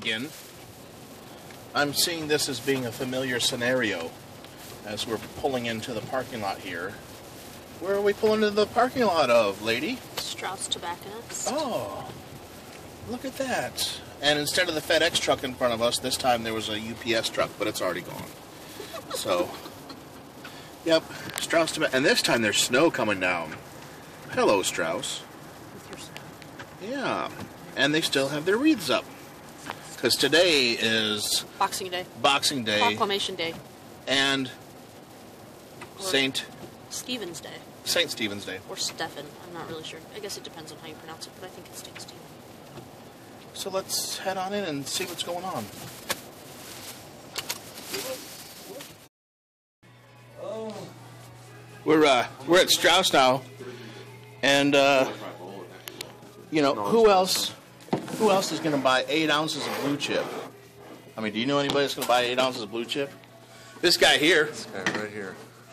begin. I'm seeing this as being a familiar scenario as we're pulling into the parking lot here. Where are we pulling into the parking lot of, lady? Straus Tobacconist. Oh, look at that. And instead of the FedEx truck in front of us, this time there was a UPS truck, but it's already gone. So, yep, Straus Tobacco. And this time there's snow coming down. Hello, Straus. With your snow. Yeah, and they still have their wreaths up. Because today is Boxing Day. Boxing Day Proclamation Day. and Or Saint Stephen's Day. Saint Stephen's Day. Or Stephen. I'm not really sure. I guess it depends on how you pronounce it, but I think it's St. Stephen. So let's head on in and see what's going on. We're uh, we're at Straus now, and uh, you know who else? Who else is going to buy eight ounces of blue chip? I mean, do you know anybody that's going to buy eight ounces of blue chip? This guy here. Okay, right here.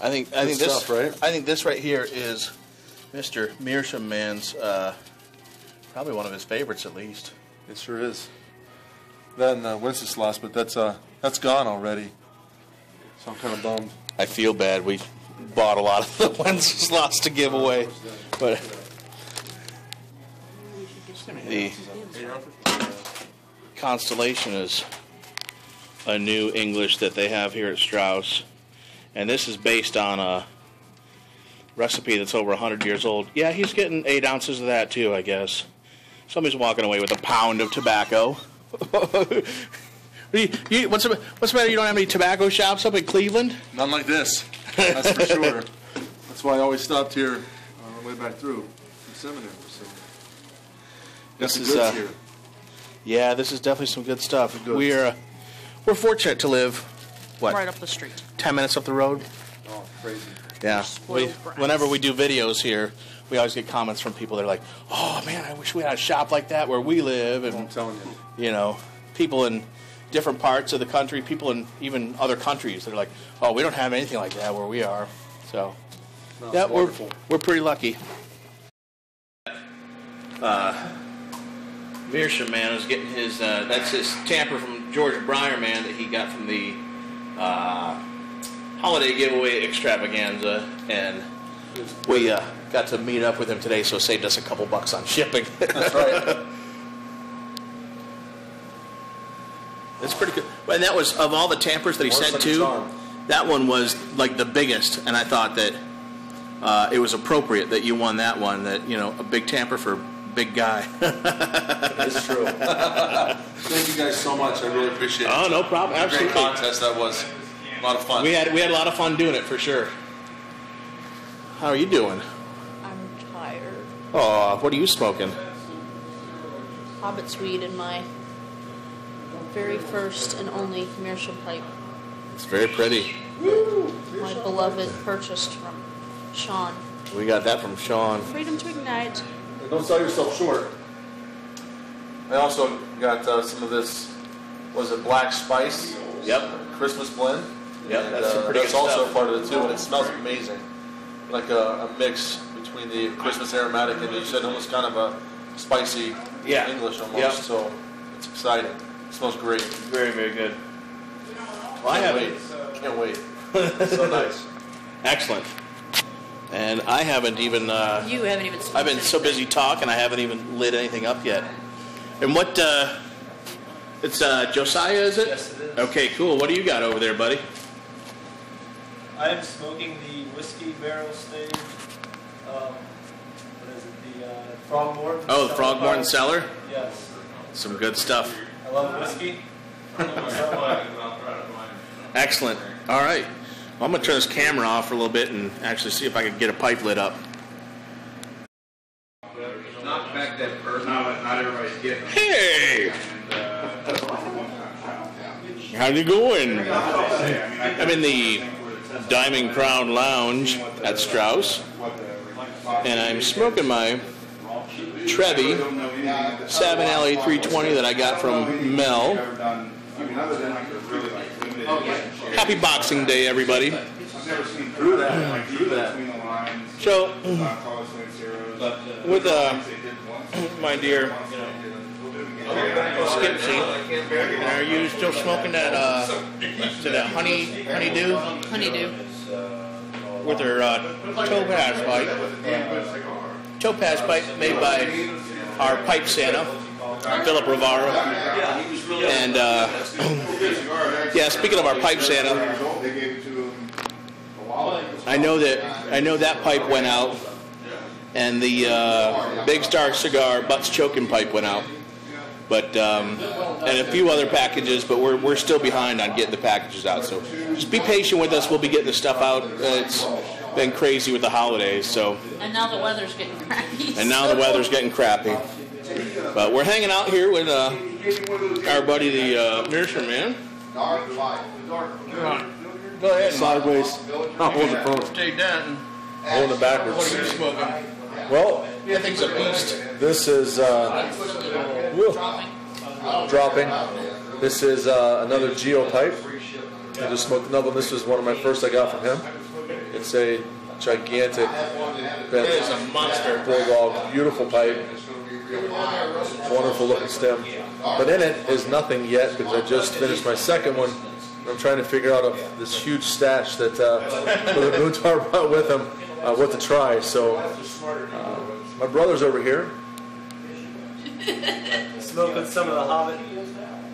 I think I think this stuff, right? I think this right here is Mr. Meerschaum Man's uh, probably one of his favorites at least. It sure is. That and uh, Wenceslas, but that's uh, that's gone already. So I'm kind of bummed. I feel bad. We bought a lot of the Wenceslas to give away, but the Constellation is a new English that they have here at Straus, and this is based on a recipe that's over 100 years old. Yeah, he's getting eight ounces of that too, I guess. Somebody's walking away with a pound of tobacco. You- you- what's, the, what's the matter? You don't have any tobacco shops up in Cleveland? None like this. That's for sure. That's why I always stopped here uh, on the way back through from seminary. So. This is, uh, here. Yeah, this is definitely some good stuff. Good. We're uh, we're fortunate to live what Right up the street. ten minutes up the road. Oh, crazy. Yeah. We, whenever we do videos here, we always get comments from people. They're like, "Oh man, I wish we had a shop like that where we live." I'm And telling you. you know, people in different parts of the country, people in even other countries, they're like, "Oh, we don't have anything like that where we are." So, No, yeah, it's we're we're pretty lucky. Uh, Meerschaum man is getting his. Uh, that's his tamper from George Breyer man that he got from the uh, holiday giveaway extravaganza, and we uh, got to meet up with him today, so it saved us a couple bucks on shipping. That's right. It's pretty good. And that was of all the tampers that he sent to. That one was like the biggest, and I thought that uh, it was appropriate that you won that one. That you know, a big tamper for big guy. It's true. Thank you guys so much. I really appreciate it. oh, no problem. Great Absolutely. contest that was. A lot of fun. We had we had a lot of fun doing it for sure. How are you doing? I'm tired. Oh, what are you smoking? Hobbit's weed in my very first and only commercial pipe. It's very pretty. Woo! My beloved purchased from Sean. We got that from Sean. Freedom to Ignite. Don't sell yourself short. I also got uh, some of this. Was it black spice? Yep. Christmas blend. Yep, And, that's uh, that's also stuff. part of it too, and it smells amazing. Like a, a mix between the Christmas aromatic and you said almost kind of a spicy Yeah. English almost. Yep. So it's exciting. It smells great. Very very good. Well, I Can't haven't. wait. Can't wait. so nice. Excellent. And I haven't even. Uh, You haven't even I've been so busy talking, I haven't even lit anything up yet. And what? Uh, it's uh, Josiah, is it? Yes, it is. Okay, cool. What do you got over there, buddy? I am smoking the whiskey barrel stage. Um, what is it? The uh, Frogmorton. Oh, the Cellar Frogmorton Bar. Cellar. Yes. Some good stuff. I love whiskey. Excellent. All right. Well, I'm gonna turn this camera off for a little bit and actually see if I can get a pipe lit up. Not back that person. Not, not everybody's getting. Hey, how you going? I'm in the Diamond Crown Lounge at Straus, and I'm smoking my Trevi 7LA 320 that I got from Mel. Happy Boxing Day, everybody. Never seen through that. Through that between the lines. So, with uh, my dear Skipsy. And are you still smoking that, uh, to that honey, honeydew Honeydew. with her, uh, topaz pipe? Topaz pipe made by our pipe Santa, Philip Rivaro. And, uh, yeah, speaking of our pipe Santa, I know that, I know that pipe went out and the uh, Big Star Cigar Butts Choking Pipe went out. But um, and a few other packages, but we're, we're still behind on getting the packages out. So just be patient with us. We'll be getting the stuff out. Uh, it's been crazy with the holidays, so And now the weather's getting crappy. and now the weather's getting crappy. But we're hanging out here with uh, our buddy the uh, Meerschaum man. Go ahead. Sideways. I'll hold the phone. Stay down. Holding it backwards. What are you smoking? Well, That thing's a beast. this is uh, whew, dropping. This is uh, another Geo pipe. I just smoked another one. This was one of my first I got from him. It's a gigantic It is a monster. bulldog, beautiful pipe, wonderful looking stem. But in it is nothing yet because I just finished my second one. I'm trying to figure out if this huge stash that uh, Brother Boontar brought with him, uh, what to try. So uh, my brother's over here. Smoking some of the Hobbit,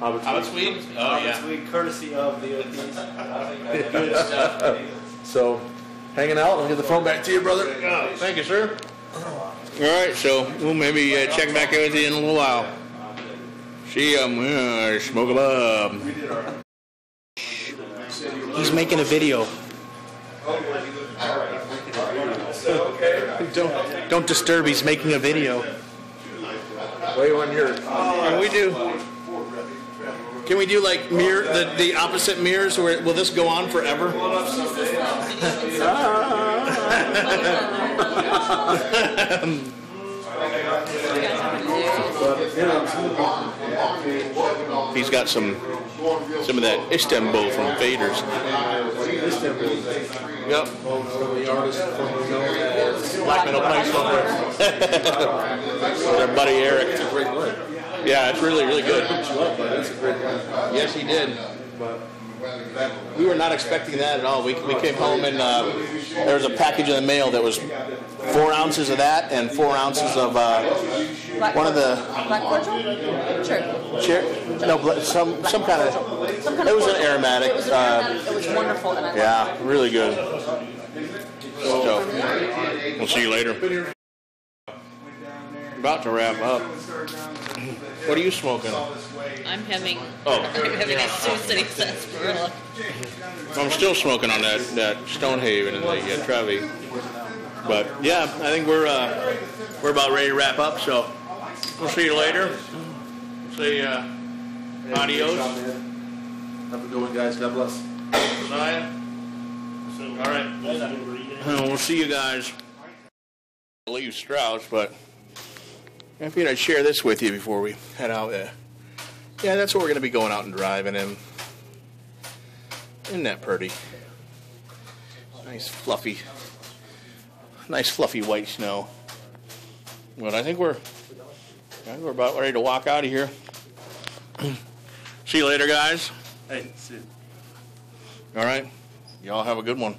Hobbit Sweet? Oh, Hobbit yeah. Sweet courtesy of the OPs. Good stuff. So hanging out. I'll get the phone back to you, brother. Oh, thank you, sir. All right, so we'll maybe uh, check back in with you in a little while. See ya, uh, smoke a bub. He's making a video. Don't, don't disturb. He's making a video. Way on your. Can we do? Can we do like mirror the, the opposite mirrors? Or will this go on forever? He's got some some of that Istanbul from Faders. Yep. From the artist formerly known Black Metal Pipe Their buddy Eric. It's a great blend. Yeah, it's really really good. You up, but it's a great blend. Yes, he did. But We were not expecting that at all. We, we came home and uh, there was a package in the mail that was four ounces of that and four ounces of uh, one of the Black cordial? Sure. cher- no bl- some some kind of Some kind it of was an aromatic. It was an Uh. It was wonderful, and I loved yeah, really good. So we'll see you later. About to wrap up. What are you smoking? I'm having. Oh. I'm having a Sioux City sarsaparilla. I'm still smoking on that that Stonehaven and the uh, Trevi. But yeah, I think we're uh, we're about ready to wrap up. So we'll see you later. Say uh, adios. have a good one, guys. God bless. Zion. All right. We'll see you guys. I'll leave Straus, but I figured I'd share this with you before we head out there. Yeah, that's what we're going to be going out and driving in. Isn't that pretty? Nice fluffy, nice fluffy white snow. But I think we're, I think we're about ready to walk out of here. see you later, guys. Hey, Sid. All right. Y'all have a good one.